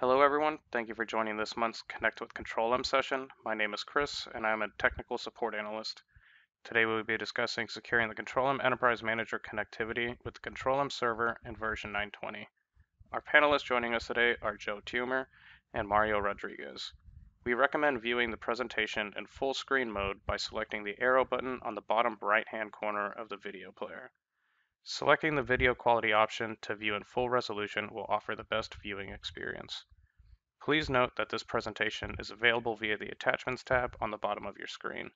Hello everyone, thank you for joining this month's Connect with Control-M session. My name is Chris and I'm a technical support analyst. Today we will be discussing securing the Control-M Enterprise Manager connectivity with the Control-M server in version 920. Our panelists joining us today are Joe Tumer and Mario Rodriguez. We recommend viewing the presentation in full screen mode by selecting the arrow button on the bottom right hand corner of the video player. Selecting the video quality option to view in full resolution will offer the best viewing experience. Please note that this presentation is available via the Attachments tab on the bottom of your screen.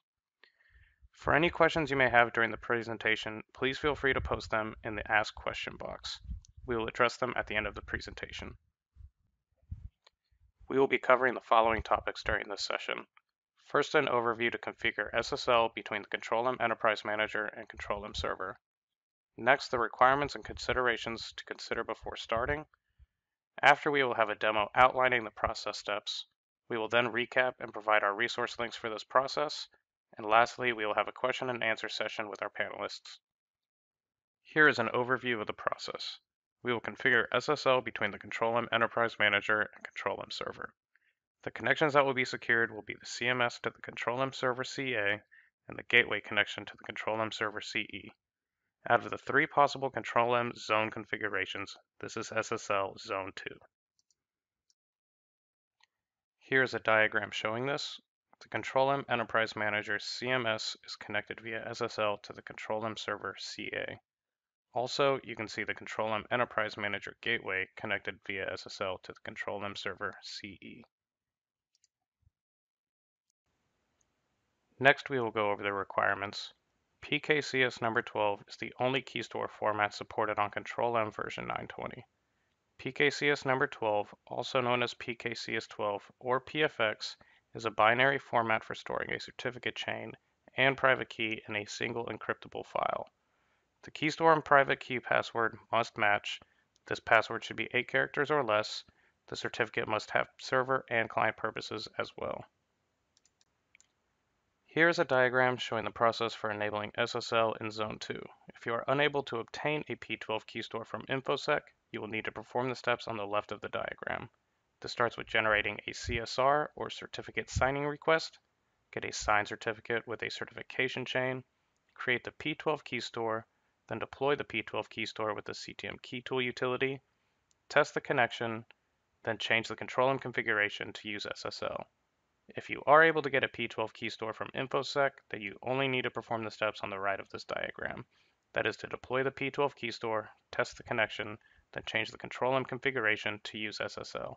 For any questions you may have during the presentation, please feel free to post them in the Ask Question box. We will address them at the end of the presentation. We will be covering the following topics during this session. First, an overview to configure SSL between the Control-M Enterprise Manager and Control-M Server. Next, the requirements and considerations to consider before starting. After we will have a demo outlining the process steps. We will then recap and provide our resource links for this process. And lastly, we will have a question and answer session with our panelists. Here is an overview of the process. We will configure SSL between the Control-M Enterprise Manager and Control-M Server. The connections that will be secured will be the CMS to the Control-M Server CA and the gateway connection to the Control-M Server CE. Out of the three possible Control-M zone configurations, this is SSL Zone 2. Here is a diagram showing this. The Control-M Enterprise Manager CMS is connected via SSL to the Control-M Server CA. Also, you can see the Control-M Enterprise Manager Gateway connected via SSL to the Control-M Server CE. Next, we will go over the requirements. PKCS number 12 is the only key store format supported on Control-M version 920. PKCS number 12, also known as PKCS 12 or PFX, is a binary format for storing a certificate chain and private key in a single encryptable file. The key store and private key password must match. This password should be 8 characters or less. The certificate must have server and client purposes as well. Here is a diagram showing the process for enabling SSL in Zone 2. If you are unable to obtain a P12 key store from InfoSec, you will need to perform the steps on the left of the diagram. This starts with generating a CSR or certificate signing request, get a signed certificate with a certification chain, create the P12 key store, then deploy the P12 key store with the CTM key tool utility, test the connection, then change the Control-M configuration to use SSL. If you are able to get a P12 key store from InfoSec, then you only need to perform the steps on the right of this diagram. That is to deploy the P12 key store, test the connection, then change the Control-M configuration to use SSL.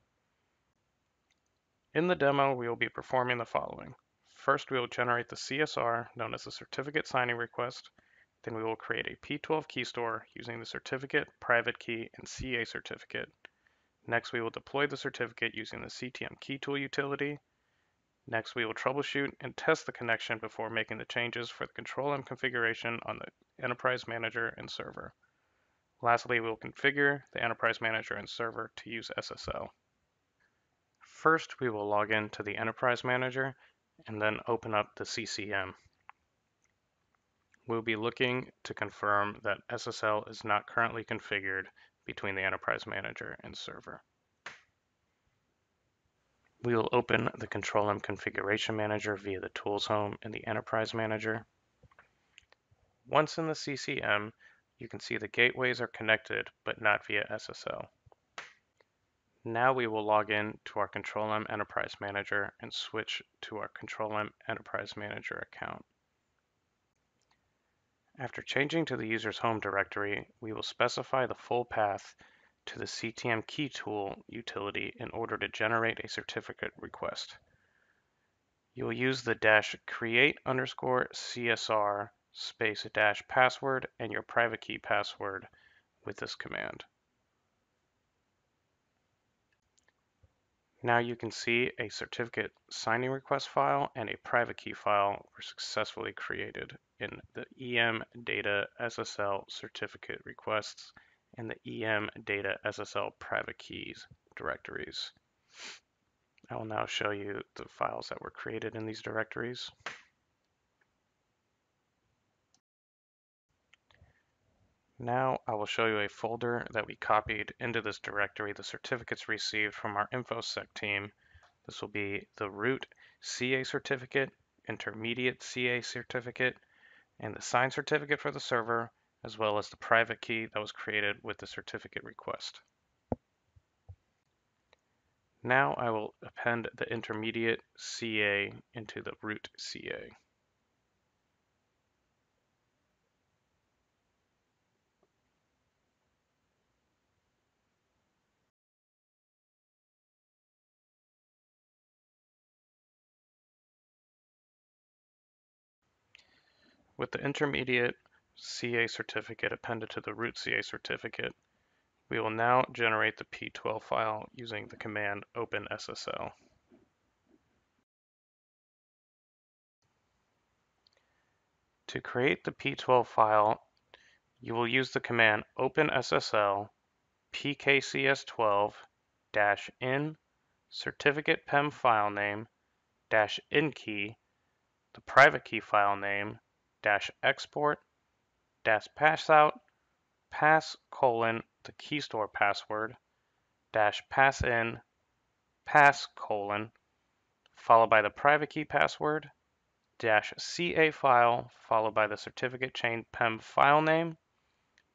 In the demo, we will be performing the following. First, we will generate the CSR, known as the Certificate Signing Request. Then we will create a P12 key store using the certificate, private key, and CA certificate. Next, we will deploy the certificate using the CTM key tool utility. Next, we will troubleshoot and test the connection before making the changes for the Control-M configuration on the Enterprise Manager and server. Lastly, we will configure the Enterprise Manager and server to use SSL. First, we will log in to the Enterprise Manager and then open up the CCM. We'll be looking to confirm that SSL is not currently configured between the Enterprise Manager and server. We will open the Control-M Configuration Manager via the Tools Home in the Enterprise Manager. Once in the CCM, you can see the gateways are connected, but not via SSL. Now we will log in to our Control-M Enterprise Manager and switch to our Control-M Enterprise Manager account. After changing to the user's home directory, we will specify the full path to the CTM key tool utility in order to generate a certificate request. You'll use the dash create underscore CSR space dash password and your private key password with this command. Now you can see a certificate signing request file and a private key file were successfully created in the EM data SSL certificate requests and the EM data SSL private keys directories. I will now show you the files that were created in these directories. Now I will show you a folder that we copied into this directory the certificates received from our InfoSec team. This will be the root CA certificate, intermediate CA certificate, and the signed certificate for the server, as well as the private key that was created with the certificate request. Now I will append the intermediate CA into the root CA. With the intermediate CA certificate appended to the root CA certificate, we will now generate the P12 file using the command openSSL. To create the P12 file, you will use the command openSSL pkcs12-in certificate pem file name dash in key, the private key file name dash export dash pass out pass colon the key store password dash pass in pass colon followed by the private key password dash ca file followed by the certificate chain pem file name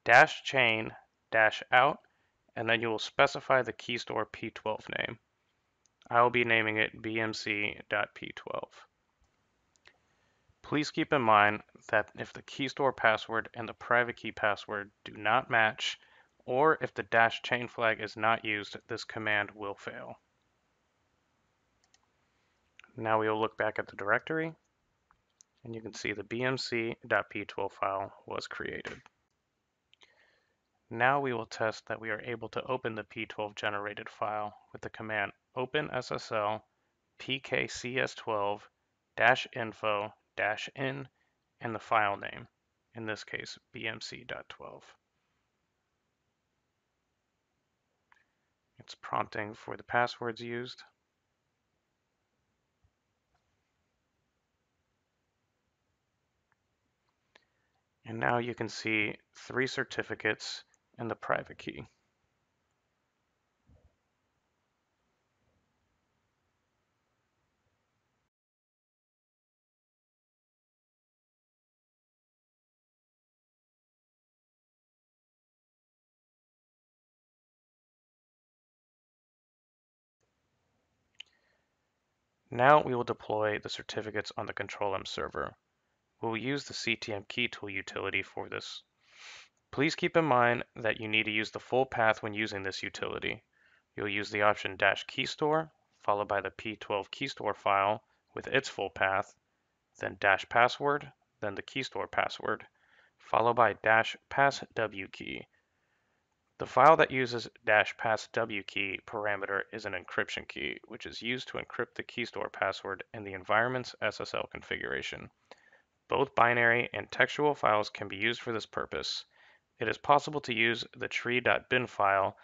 dash chain dash out and then you will specify the key store p12 name. I will be naming it bmc.p12. Please keep in mind that if the key store password and the private key password do not match, or if the dash chain flag is not used, this command will fail. Now we will look back at the directory, and you can see the bmc.p12 file was created. Now we will test that we are able to open the P12 generated file with the command openSSL pkcs12-info in and the file name, in this case bmc.12. It's prompting for the passwords used. And now you can see three certificates and the private key. Now we will deploy the certificates on the Control-M server. We will use the CTM key tool utility for this. Please keep in mind that you need to use the full path when using this utility. You'll use the option dash keystore, followed by the p12 keystore file with its full path, then dash password, then the keystore password, followed by dash pass w key, the file that uses dash pass w key parameter is an encryption key, which is used to encrypt the key store password in the environment's SSL configuration. Both binary and textual files can be used for this purpose. It is possible to use the tree.bin file.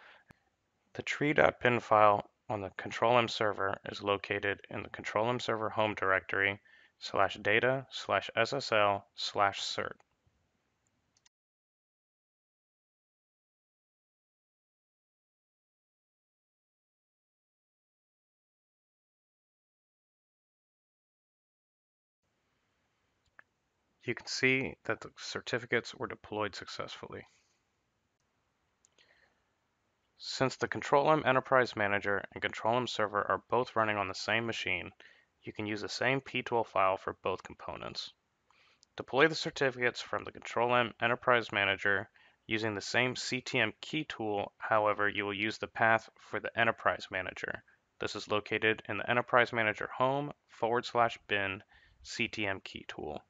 The tree.bin file on the Control-M server is located in the Control-M server home directory slash data slash SSL slash cert. You can see that the certificates were deployed successfully. Since the Control-M Enterprise Manager and Control-M Server are both running on the same machine, you can use the same P12 file for both components. Deploy the certificates from the Control-M Enterprise Manager using the same CTM key tool, however, you will use the path for the Enterprise Manager. This is located in the Enterprise Manager home forward slash bin CTM key tool.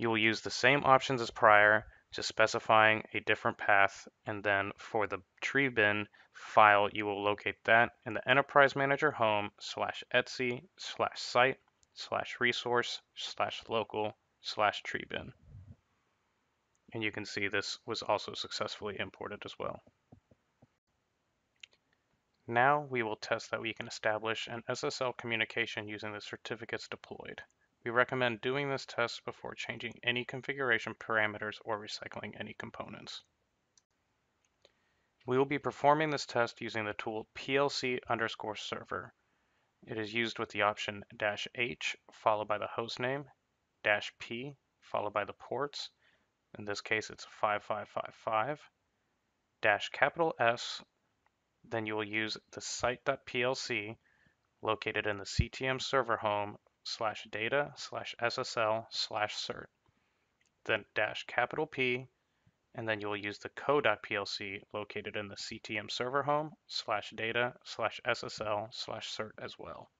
You will use the same options as prior, just specifying a different path. And then for the tree bin file, you will locate that in the Enterprise Manager home slash etc slash site slash resource slash local slash tree bin. And you can see this was also successfully imported as well. Now we will test that we can establish an SSL communication using the certificates deployed. We recommend doing this test before changing any configuration parameters or recycling any components. We will be performing this test using the tool plc underscore server. It is used with the option dash H followed by the host name, dash P followed by the ports. In this case, it's 5555, dash capital S. Then you will use the site.plc located in the CTM server home slash data slash SSL slash cert. Then dash capital P, and then you will use the co.plc located in the CTM server home slash data slash SSL slash cert as well.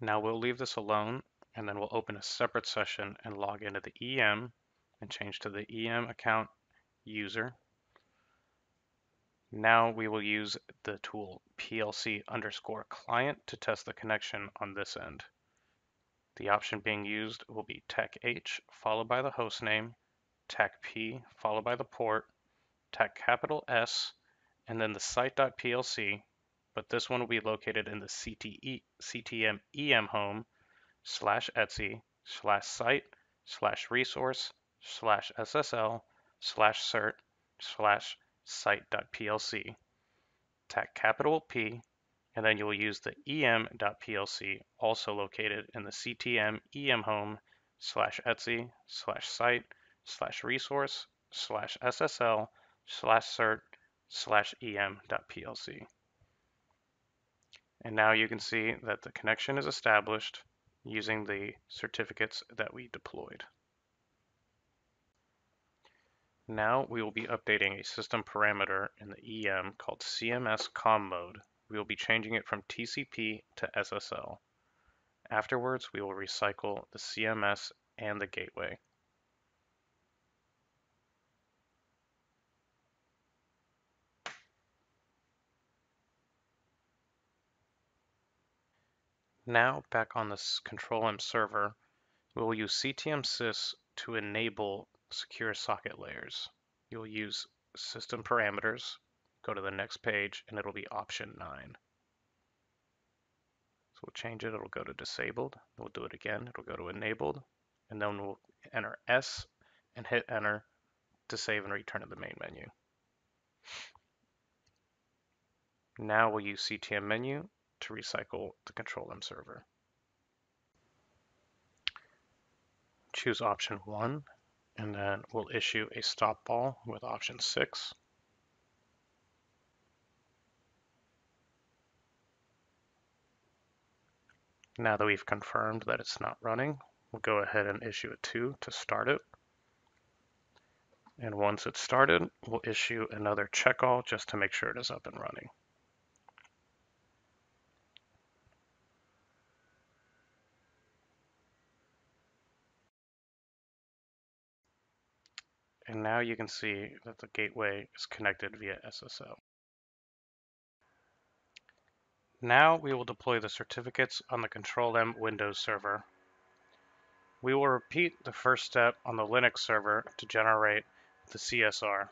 Now we'll leave this alone and then we'll open a separate session and log into the EM and change to the EM account user now we will use the tool plc underscore client to test the connection on this end. The option being used will be tech-h followed by the host name, tech-p followed by the port, tech capital S, and then the site.plc, but this one will be located in the CTE, CTM EM home slash etc slash site slash resource slash SSL slash cert slash site.plc, tech capital P, and then you will use the em.plc also located in the ctm em home slash etc slash site slash resource slash ssl slash cert slash em.plc. And now you can see that the connection is established using the certificates that we deployed. Now we will be updating a system parameter in the EM called CMS COM mode. We will be changing it from TCP to SSL. Afterwards, we will recycle the CMS and the gateway. Now back on this Control M server, we will use CTM sys to enable secure socket layers. You'll use system parameters, go to the next page, and it'll be option 9. So we'll change it, it'll go to disabled. We'll do it again, it'll go to enabled, and then we'll enter S and hit enter to save and return to the main menu. Now we'll use CTM menu to recycle the control M server. Choose option 1 and then we'll issue a stop all with option six. Now that we've confirmed that it's not running, we'll go ahead and issue a two to start it. And once it's started, we'll issue another check all just to make sure it is up and running. And now you can see that the gateway is connected via SSL. Now we will deploy the certificates on the Control-M Windows server. We will repeat the first step on the Linux server to generate the CSR.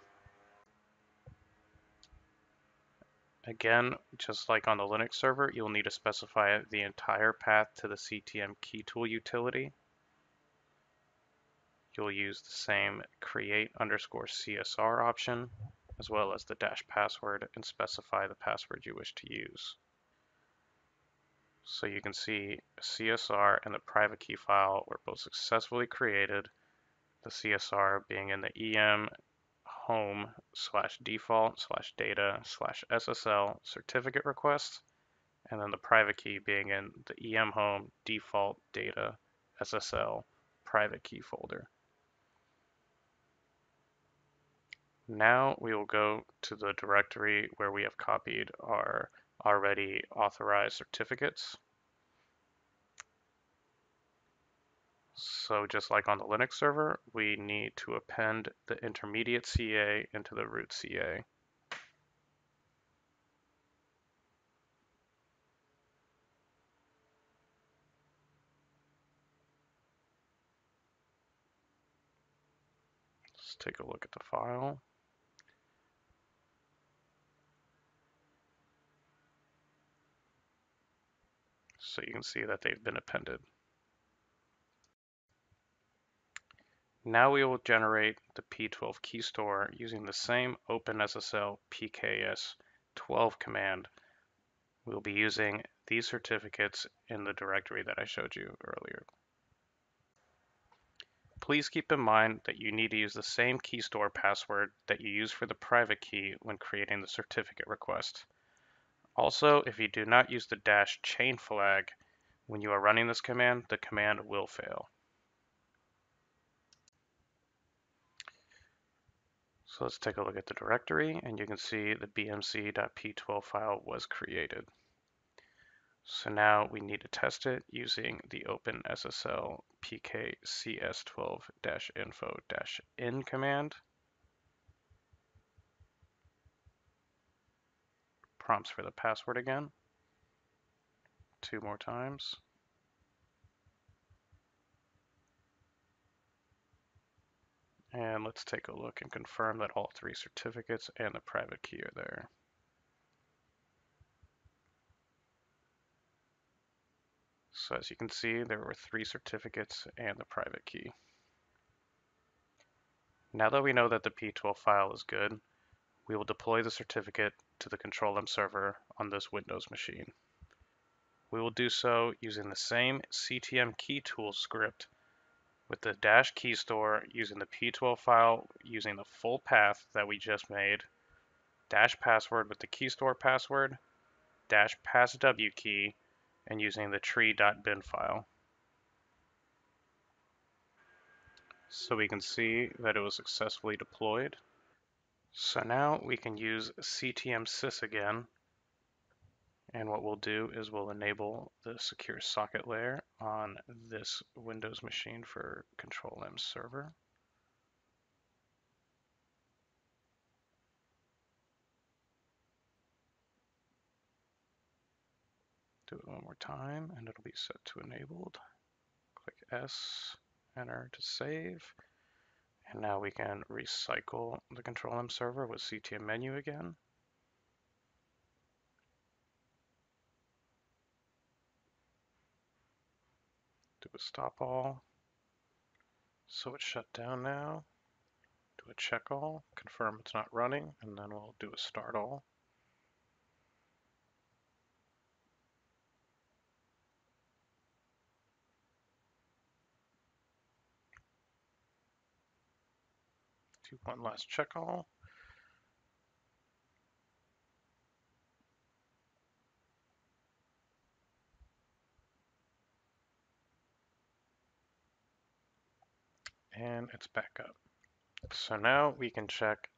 Again, just like on the Linux server, you'll need to specify the entire path to the CTM key tool utility you'll use the same create underscore CSR option, as well as the dash password and specify the password you wish to use. So you can see CSR and the private key file were both successfully created, the CSR being in the EM home slash default slash data slash SSL certificate request, and then the private key being in the EM home default data SSL private key folder. Now we will go to the directory where we have copied our already authorized certificates. So just like on the Linux server, we need to append the intermediate CA into the root CA. Let's take a look at the file. So you can see that they've been appended. Now we will generate the P12 key store using the same OpenSSL PKCS 12 command. We'll be using these certificates in the directory that I showed you earlier. Please keep in mind that you need to use the same key store password that you use for the private key when creating the certificate request. Also, if you do not use the dash chain flag when you are running this command, the command will fail. So let's take a look at the directory and you can see the bmc.p12 file was created. So now we need to test it using the OpenSSL pkcs12-info-in command. Prompts for the password again. Two more times. And let's take a look and confirm that all three certificates and the private key are there. So as you can see, there were three certificates and the private key. Now that we know that the P12 file is good, we will deploy the certificate to the Control-M server on this Windows machine. We will do so using the same CTM key tool script with the dash key store using the P12 file using the full path that we just made, dash password with the key store password, dash passw key, and using the tree.bin file. So we can see that it was successfully deployed. So now we can use CTM sys again and what we'll do is we'll enable the secure socket layer on this Windows machine for Control-M server. Do it one more time and it'll be set to enabled. Click S, enter to save. And now we can recycle the Control-M server with CTM menu again. do a stop all. So it's shut down now. Do a check all, confirm it's not running, and then we'll do a start all. Do one last check all. and it's back up. So now we can check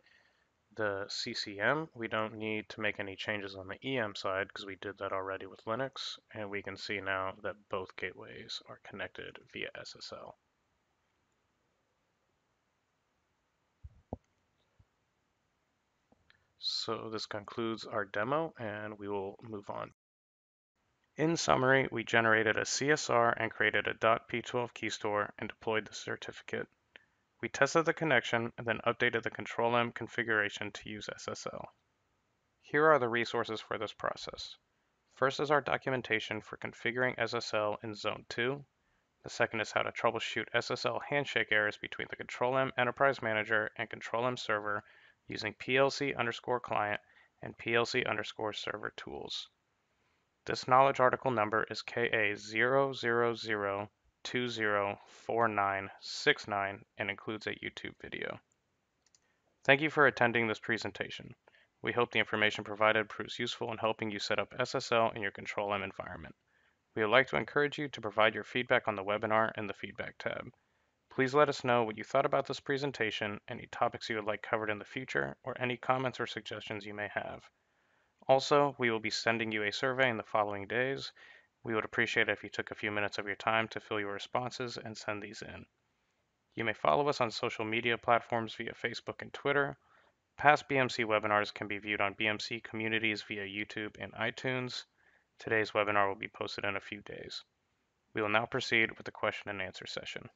the CCM. We don't need to make any changes on the EM side because we did that already with Linux. And we can see now that both gateways are connected via SSL. So this concludes our demo and we will move on. In summary, we generated a CSR and created a .p12 key store and deployed the certificate. We tested the connection and then updated the Control-M configuration to use SSL. Here are the resources for this process. First is our documentation for configuring SSL in Zone 2. The second is how to troubleshoot SSL handshake errors between the Control-M Enterprise Manager and Control-M Server using PLC underscore client and PLC underscore server tools. This knowledge article number is KA000204969 and includes a YouTube video. Thank you for attending this presentation. We hope the information provided proves useful in helping you set up SSL in your Control-M environment. We would like to encourage you to provide your feedback on the webinar in the feedback tab. Please let us know what you thought about this presentation, any topics you would like covered in the future, or any comments or suggestions you may have. Also, we will be sending you a survey in the following days. We would appreciate it if you took a few minutes of your time to fill your responses and send these in. You may follow us on social media platforms via Facebook and Twitter. Past BMC webinars can be viewed on BMC communities via YouTube and iTunes. Today's webinar will be posted in a few days. We will now proceed with the question and answer session.